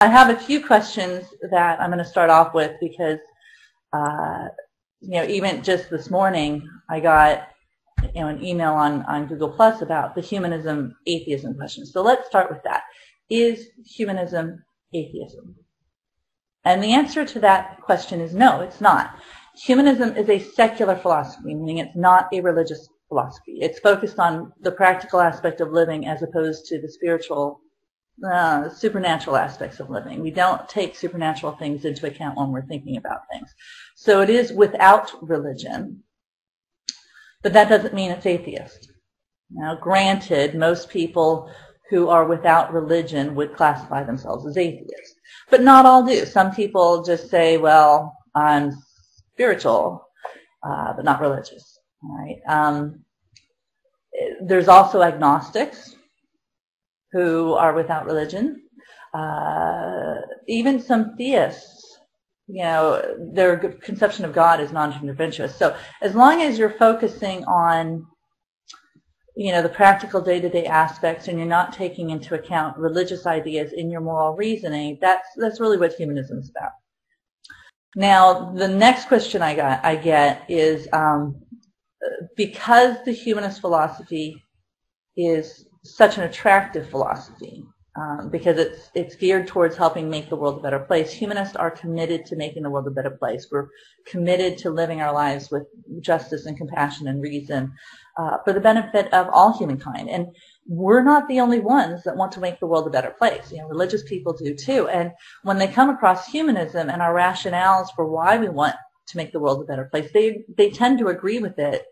I have a few questions that I'm going to start off with because, uh, you know, even just this morning, I got you know, an email on, on Google Plus about the humanism atheism question. So let's start with that. Is humanism atheism? And the answer to that question is no, it's not. Humanism is a secular philosophy, meaning it's not a religious philosophy. It's focused on the practical aspect of living as opposed to the spiritual uh, supernatural aspects of living. We don't take supernatural things into account when we're thinking about things. So it is without religion, but that doesn't mean it's atheist. Now, granted, most people who are without religion would classify themselves as atheists, but not all do. Some people just say, well, I'm spiritual, uh, but not religious. Right. Um, there's also agnostics who are without religion. Uh, even some theists, you know, their conception of God is non-interventionist. So as long as you're focusing on, you know, the practical day-to-day aspects and you're not taking into account religious ideas in your moral reasoning, that's that's really what humanism is about. Now, the next question I got I get is um, because the humanist philosophy is such an attractive philosophy um, because it's it's geared towards helping make the world a better place. Humanists are committed to making the world a better place. We're committed to living our lives with justice and compassion and reason uh, for the benefit of all humankind. And we're not the only ones that want to make the world a better place. You know, religious people do too. And when they come across humanism and our rationales for why we want to make the world a better place, they they tend to agree with it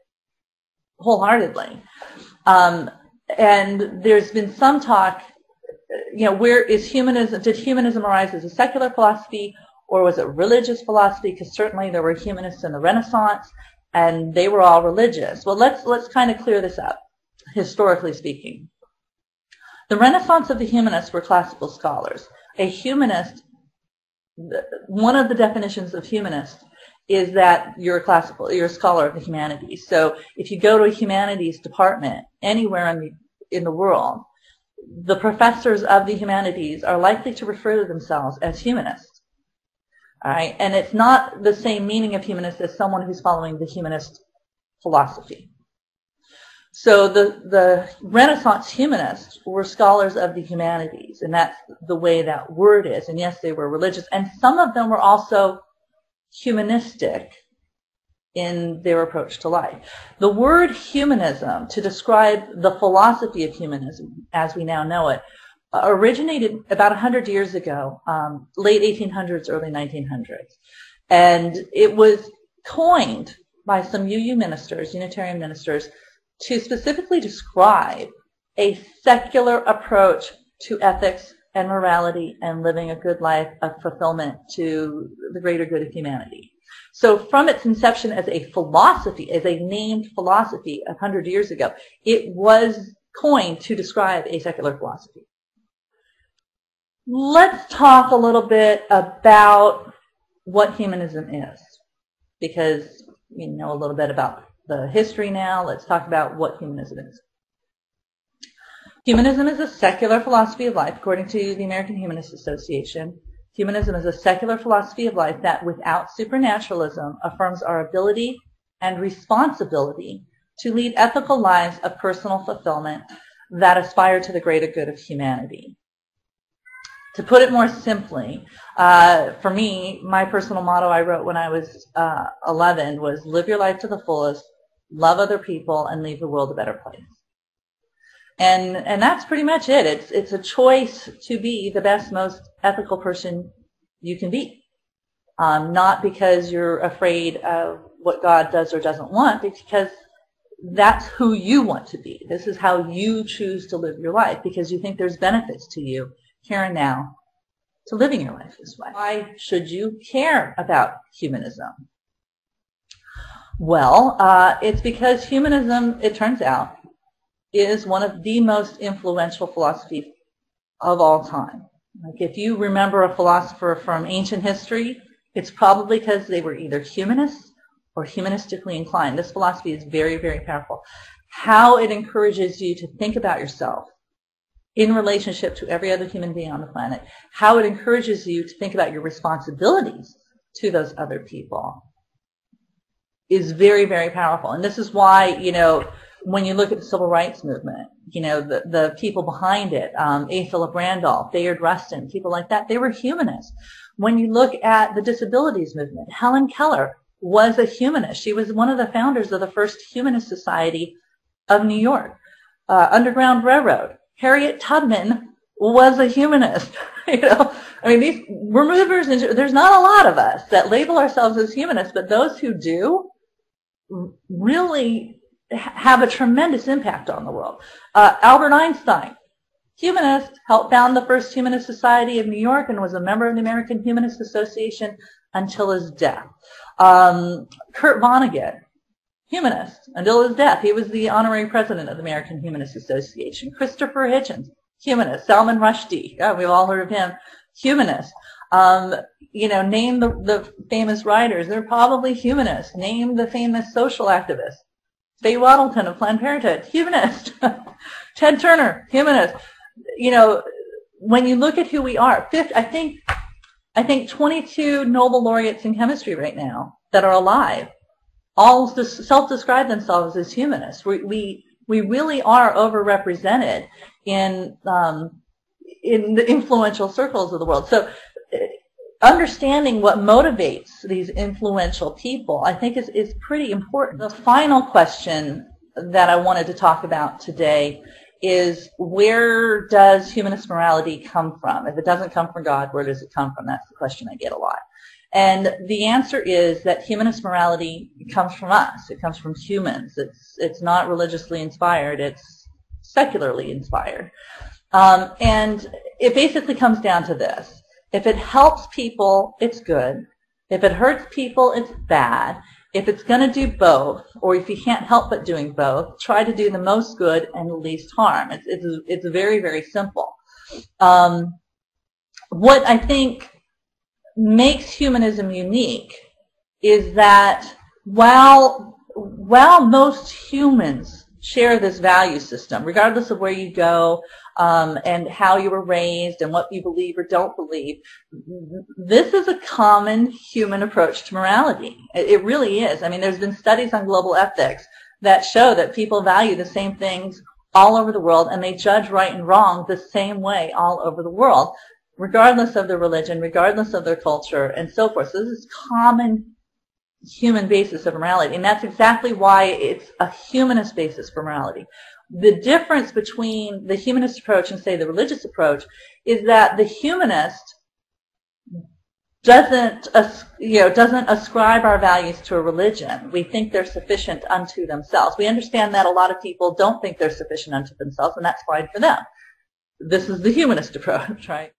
wholeheartedly. Um, and there's been some talk, you know, where is humanism, did humanism arise as a secular philosophy or was it religious philosophy? Because certainly there were humanists in the Renaissance and they were all religious. Well, let's, let's kind of clear this up, historically speaking. The Renaissance of the humanists were classical scholars. A humanist, one of the definitions of humanist is that you're a classical, you're a scholar of the humanities. So if you go to a humanities department anywhere in the, in the world, the professors of the humanities are likely to refer to themselves as humanists. All right, and it's not the same meaning of humanist as someone who's following the humanist philosophy. So the, the Renaissance humanists were scholars of the humanities, and that's the way that word is. And yes, they were religious, and some of them were also humanistic in their approach to life. The word humanism, to describe the philosophy of humanism as we now know it, originated about 100 years ago, um, late 1800s, early 1900s. And it was coined by some UU ministers, Unitarian ministers, to specifically describe a secular approach to ethics and morality and living a good life of fulfillment to the greater good of humanity. So from its inception as a philosophy, as a named philosophy a hundred years ago, it was coined to describe a secular philosophy. Let's talk a little bit about what humanism is, because we know a little bit about the history now. Let's talk about what humanism is. Humanism is a secular philosophy of life, according to the American Humanist Association. Humanism is a secular philosophy of life that, without supernaturalism, affirms our ability and responsibility to lead ethical lives of personal fulfillment that aspire to the greater good of humanity. To put it more simply, uh, for me, my personal motto I wrote when I was uh, 11 was live your life to the fullest, love other people, and leave the world a better place. And, and that's pretty much it. It's, it's a choice to be the best, most ethical person you can be. Um, not because you're afraid of what God does or doesn't want, because that's who you want to be. This is how you choose to live your life because you think there's benefits to you here and now to living your life this way. Why should you care about humanism? Well, uh, it's because humanism, it turns out, is one of the most influential philosophies of all time. Like if you remember a philosopher from ancient history, it's probably because they were either humanists or humanistically inclined. This philosophy is very, very powerful. How it encourages you to think about yourself in relationship to every other human being on the planet, how it encourages you to think about your responsibilities to those other people is very, very powerful. And this is why, you know, when you look at the civil rights movement, you know, the, the people behind it, um, A. Philip Randolph, Bayard Rustin, people like that, they were humanists. When you look at the disabilities movement, Helen Keller was a humanist. She was one of the founders of the first humanist society of New York. Uh, Underground Railroad, Harriet Tubman was a humanist. you know, I mean, these we're movers. There's not a lot of us that label ourselves as humanists, but those who do really have a tremendous impact on the world. Uh, Albert Einstein, humanist, helped found the first humanist society of New York and was a member of the American Humanist Association until his death. Um, Kurt Vonnegut, humanist until his death. He was the honorary president of the American Humanist Association. Christopher Hitchens, humanist. Salman Rushdie, yeah, we've all heard of him, humanist. Um, you know, name the, the famous writers. They're probably humanists. Name the famous social activists. Faye Wattleton of Planned Parenthood, humanist. Ted Turner, humanist. You know, when you look at who we are, fifth, I think, I think 22 Nobel laureates in chemistry right now that are alive all self-describe themselves as humanists. We, we, we really are overrepresented in, um, in the influential circles of the world. So understanding what motivates these influential people, I think is, is pretty important. The final question that I wanted to talk about today is where does humanist morality come from? If it doesn't come from God, where does it come from? That's the question I get a lot. And the answer is that humanist morality comes from us. It comes from humans. It's, it's not religiously inspired. It's secularly inspired. Um, and it basically comes down to this. If it helps people, it's good. If it hurts people, it's bad. If it's going to do both, or if you can't help but doing both, try to do the most good and the least harm. It's, it's, it's very, very simple. Um, what I think makes humanism unique is that while, while most humans share this value system, regardless of where you go um, and how you were raised and what you believe or don't believe, this is a common human approach to morality. It, it really is. I mean, there's been studies on global ethics that show that people value the same things all over the world and they judge right and wrong the same way all over the world regardless of their religion, regardless of their culture, and so forth. So this is common human basis of morality, and that's exactly why it's a humanist basis for morality. The difference between the humanist approach and, say, the religious approach is that the humanist doesn't, you know, doesn't ascribe our values to a religion. We think they're sufficient unto themselves. We understand that a lot of people don't think they're sufficient unto themselves, and that's fine for them. This is the humanist approach, right?